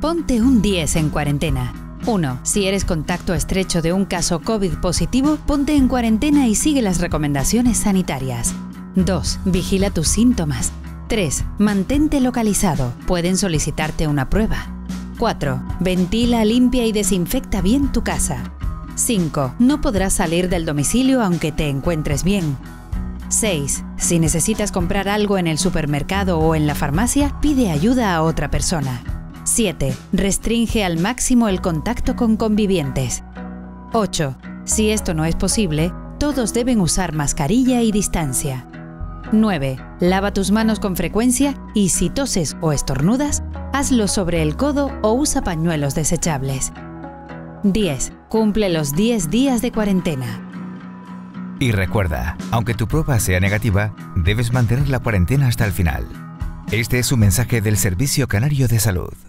Ponte un 10 en cuarentena. 1. Si eres contacto estrecho de un caso COVID positivo, ponte en cuarentena y sigue las recomendaciones sanitarias. 2. Vigila tus síntomas. 3. Mantente localizado. Pueden solicitarte una prueba. 4. Ventila, limpia y desinfecta bien tu casa. 5. No podrás salir del domicilio aunque te encuentres bien. 6. Si necesitas comprar algo en el supermercado o en la farmacia, pide ayuda a otra persona. 7. Restringe al máximo el contacto con convivientes. 8. Si esto no es posible, todos deben usar mascarilla y distancia. 9. Lava tus manos con frecuencia y si toses o estornudas, hazlo sobre el codo o usa pañuelos desechables. 10. Cumple los 10 días de cuarentena. Y recuerda, aunque tu prueba sea negativa, debes mantener la cuarentena hasta el final. Este es un mensaje del Servicio Canario de Salud.